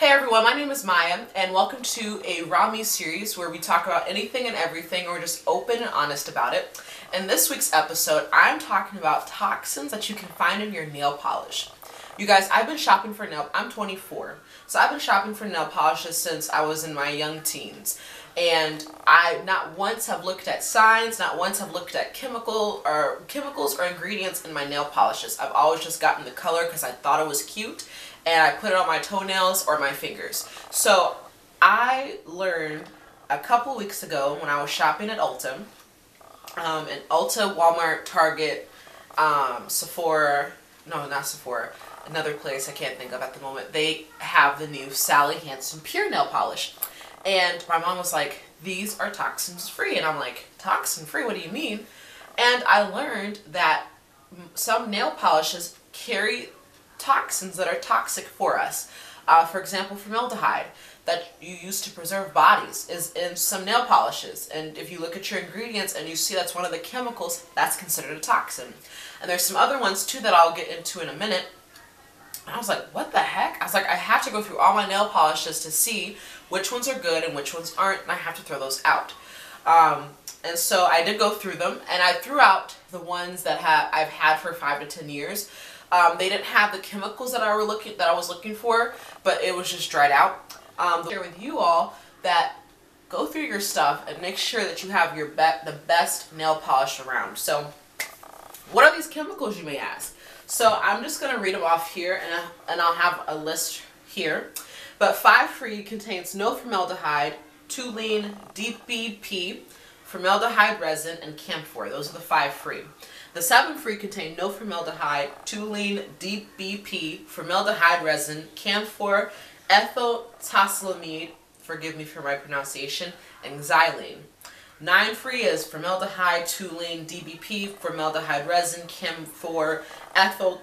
Hey everyone, my name is Maya and welcome to a Raw Me series where we talk about anything and everything or just open and honest about it. In this week's episode, I'm talking about toxins that you can find in your nail polish. You guys, I've been shopping for nail, I'm 24, so I've been shopping for nail polishes since I was in my young teens. And I not once have looked at signs, not once have looked at chemical or chemicals or ingredients in my nail polishes. I've always just gotten the color because I thought it was cute and I put it on my toenails or my fingers. So I learned a couple weeks ago when I was shopping at Ulta, um, and Ulta, Walmart, Target, um, Sephora, no, not Sephora, another place I can't think of at the moment, they have the new Sally Hansen Pure Nail Polish. And my mom was like, these are toxins free. And I'm like, toxin free? What do you mean? And I learned that some nail polishes carry toxins that are toxic for us. Uh, for example, formaldehyde that you use to preserve bodies is in some nail polishes. And if you look at your ingredients and you see that's one of the chemicals, that's considered a toxin. And there's some other ones too that I'll get into in a minute. And I was like, what the heck? I was like, I have to go through all my nail polishes to see which ones are good and which ones aren't, and I have to throw those out. Um, and so I did go through them, and I threw out the ones that have I've had for five to ten years um, they didn't have the chemicals that I were looking that I was looking for, but it was just dried out. Um, share with you all that go through your stuff and make sure that you have your be the best nail polish around. So, what are these chemicals, you may ask? So I'm just going to read them off here, and, I, and I'll have a list here. But 5 Free contains no formaldehyde, toluene, DBP, formaldehyde resin, and camphor. Those are the 5 Free. The 7 free contain no formaldehyde, toluene, DBP, formaldehyde resin, camphor, ethyl tosylamide, forgive me for my pronunciation, and xylene. 9 free is formaldehyde, toluene, DBP, formaldehyde resin, camphor, ethyl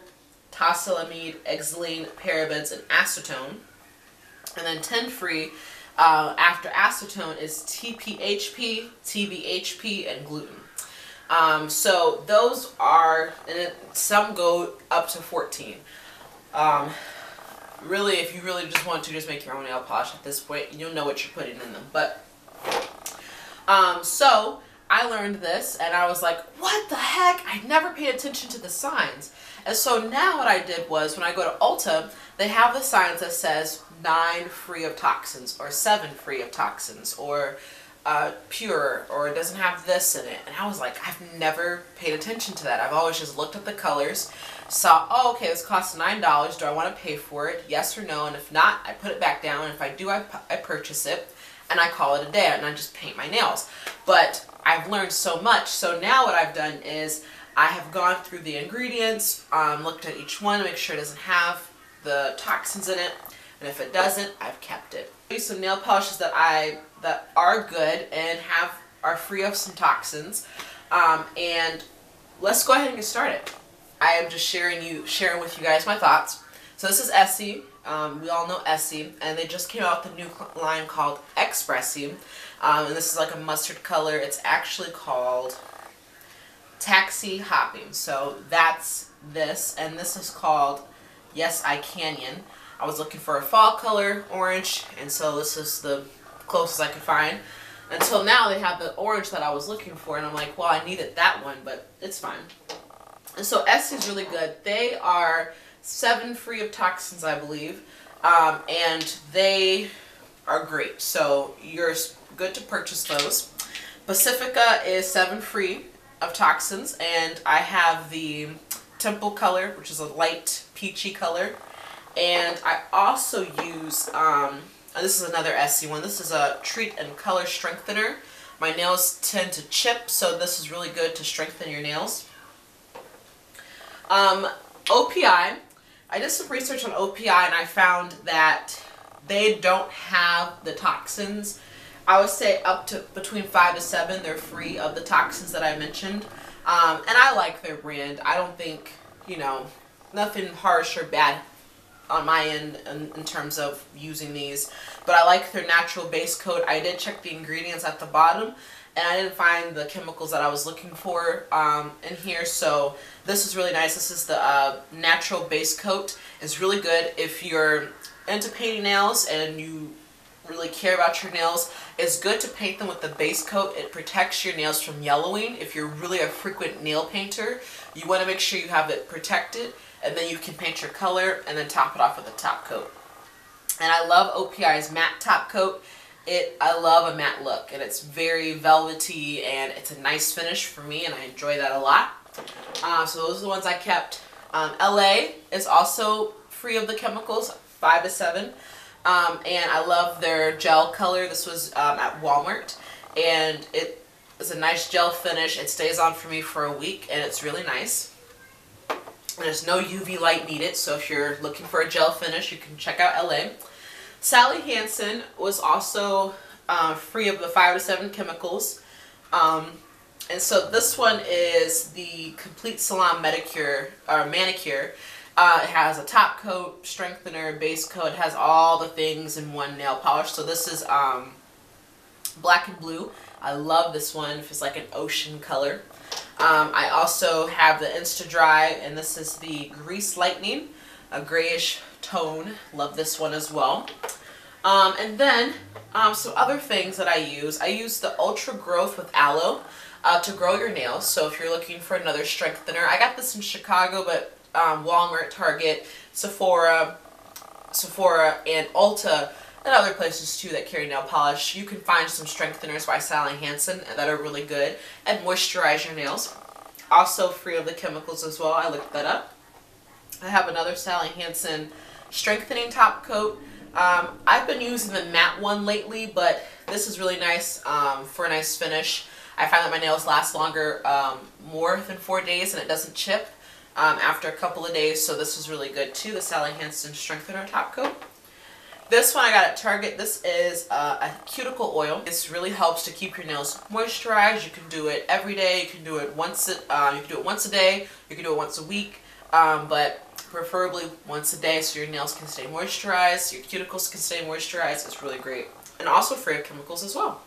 tosylamide, xylene, parabens, and acetone. And then 10 free uh, after acetone is TPHP, TBHP, and gluten. Um, so those are, and some go up to 14. Um, really, if you really just want to just make your own nail polish at this point, you'll know what you're putting in them. But, um, so I learned this and I was like, what the heck? I never paid attention to the signs. And so now what I did was when I go to Ulta, they have the signs that says nine free of toxins or seven free of toxins or uh, pure or it doesn't have this in it. And I was like, I've never paid attention to that. I've always just looked at the colors, saw, oh, okay, this costs $9. Do I want to pay for it? Yes or no? And if not, I put it back down. And if I do, I, I purchase it and I call it a day and I just paint my nails. But I've learned so much. So now what I've done is I have gone through the ingredients, um, looked at each one to make sure it doesn't have the toxins in it. And if it doesn't, I've kept it. Some nail polishes that I that are good and have are free of some toxins. Um, and let's go ahead and get started. I am just sharing you sharing with you guys my thoughts. So this is Essie. Um, we all know Essie, and they just came out with a new line called Expressie. Um, and this is like a mustard color. It's actually called Taxi Hopping. So that's this, and this is called Yes I Canyon. I was looking for a fall color, orange, and so this is the closest I could find. Until now they have the orange that I was looking for, and I'm like, well, I needed that one, but it's fine. And so is really good. They are seven free of toxins, I believe, um, and they are great. So you're good to purchase those. Pacifica is seven free of toxins, and I have the Temple color, which is a light peachy color. And I also use, um, this is another Essie one, this is a Treat and Color Strengthener. My nails tend to chip, so this is really good to strengthen your nails. Um, OPI, I did some research on OPI and I found that they don't have the toxins. I would say up to between 5 to 7 they're free of the toxins that I mentioned. Um, and I like their brand. I don't think, you know, nothing harsh or bad on my end in, in, terms of using these. But I like their natural base coat. I did check the ingredients at the bottom and I didn't find the chemicals that I was looking for um, in here. So this is really nice. This is the uh, natural base coat. It's really good if you're into painting nails and you really care about your nails, it's good to paint them with the base coat. It protects your nails from yellowing. If you're really a frequent nail painter, you want to make sure you have it protected and then you can paint your color and then top it off with a top coat. And I love OPI's matte top coat. It, I love a matte look and it's very velvety and it's a nice finish for me and I enjoy that a lot. Uh, so those are the ones I kept. Um, LA is also free of the chemicals, 5 to 7. Um, and I love their gel color. This was um, at Walmart and it is a nice gel finish. It stays on for me for a week and it's really nice. There's no UV light needed, so if you're looking for a gel finish, you can check out LA. Sally Hansen was also uh, free of the 5 to 7 chemicals. Um, and so this one is the Complete Salon Medicure, or Manicure. Uh, it has a top coat, strengthener, base coat. It has all the things in one nail polish. So this is um, black and blue. I love this one. It's like an ocean color. Um, I also have the Insta-Dri, and this is the Grease Lightning, a grayish tone. Love this one as well. Um, and then um, some other things that I use. I use the Ultra Growth with Aloe uh, to grow your nails. So if you're looking for another strengthener, I got this in Chicago, but um, Walmart, Target, Sephora, Sephora, and Ulta and other places too that carry nail polish. You can find some strengtheners by Sally Hansen that are really good and moisturize your nails. Also free of the chemicals as well. I looked that up. I have another Sally Hansen strengthening top coat. Um, I've been using the matte one lately, but this is really nice um, for a nice finish. I find that my nails last longer, um, more than four days, and it doesn't chip um, after a couple of days, so this is really good too, the Sally Hansen Strengthener Top Coat. This one I got at Target. This is uh, a cuticle oil. This really helps to keep your nails moisturized. You can do it every day. You can do it once. A, uh, you can do it once a day. You can do it once a week. Um, but preferably once a day so your nails can stay moisturized. Your cuticles can stay moisturized. It's really great, and also free of chemicals as well.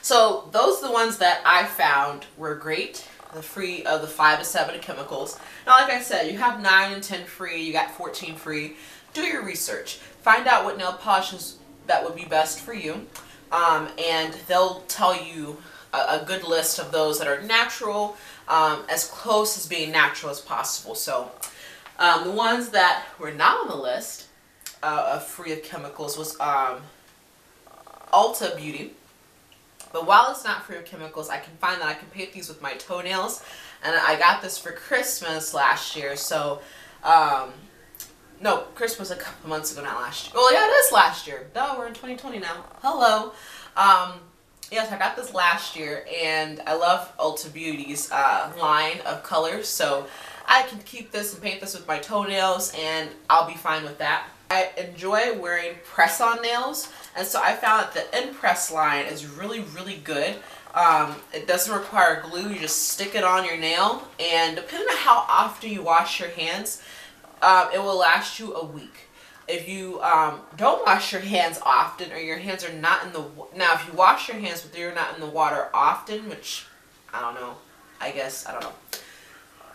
So those are the ones that I found were great. The free of the five to seven chemicals. Now, like I said, you have nine and ten free. You got 14 free do your research. Find out what nail polishes that would be best for you. Um, and they'll tell you a, a, good list of those that are natural, um, as close as being natural as possible. So um, the ones that were not on the list uh, of free of chemicals was um, Ulta Beauty. But while it's not free of chemicals, I can find that I can paint these with my toenails. And I got this for Christmas last year. So um, no, Christmas a couple months ago, not last year. Well, yeah, it is last year. No, we're in 2020 now. Hello. Um, yes, I got this last year, and I love Ulta Beauty's uh, line of colors, so I can keep this and paint this with my toenails, and I'll be fine with that. I enjoy wearing press-on nails, and so I found that the Impress line is really, really good. Um, it doesn't require glue, you just stick it on your nail, and depending on how often you wash your hands, um, it will last you a week. If you um, don't wash your hands often or your hands are not in the... Now, if you wash your hands but you're not in the water often, which, I don't know, I guess, I don't know.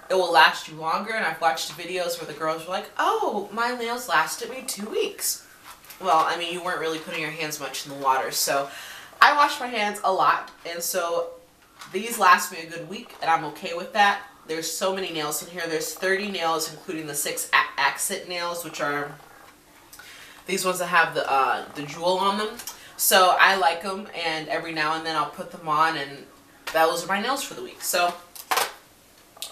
It will last you longer, and I've watched videos where the girls were like, oh, my nails lasted me two weeks. Well, I mean, you weren't really putting your hands much in the water, so I wash my hands a lot, and so these last me a good week, and I'm okay with that. There's so many nails in here. There's 30 nails, including the six accent nails, which are these ones that have the, uh, the jewel on them. So I like them, and every now and then I'll put them on, and those are my nails for the week. So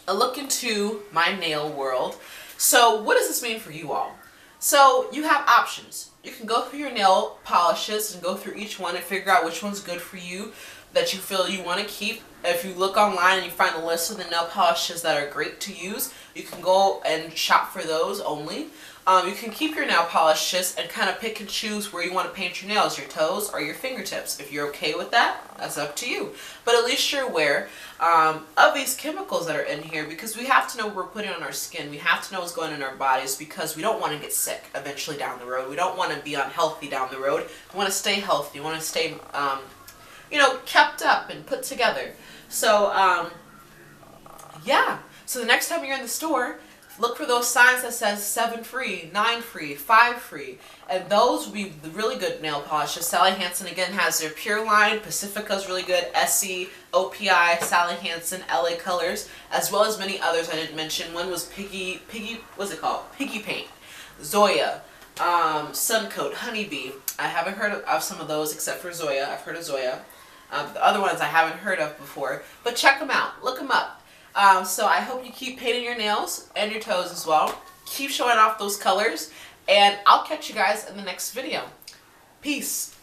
a look into my nail world. So what does this mean for you all? So you have options. You can go through your nail polishes and go through each one and figure out which one's good for you that you feel you want to keep. If you look online and you find a list of the nail polishes that are great to use, you can go and shop for those only. Um, you can keep your nail polishes and kind of pick and choose where you want to paint your nails, your toes or your fingertips. If you're okay with that, that's up to you. But at least you're aware um, of these chemicals that are in here because we have to know what we're putting on our skin. We have to know what's going in our bodies because we don't want to get sick eventually down the road. We don't want to be unhealthy down the road. We want to stay healthy. We want to stay um, you know, kept up and put together. So, um, yeah. So the next time you're in the store, look for those signs that says 7 free, 9 free, 5 free. And those would be really good nail polishes. Sally Hansen again has their Pure line, Pacifica's really good, Essie, OPI, Sally Hansen, LA Colors, as well as many others I didn't mention. One was Piggy, Piggy, what's it called? Piggy Paint, Zoya, um, Suncoat, Honeybee. I haven't heard of some of those except for Zoya. I've heard of Zoya. Um, the other ones I haven't heard of before, but check them out. Look them up. Um, so I hope you keep painting your nails and your toes as well. Keep showing off those colors, and I'll catch you guys in the next video. Peace.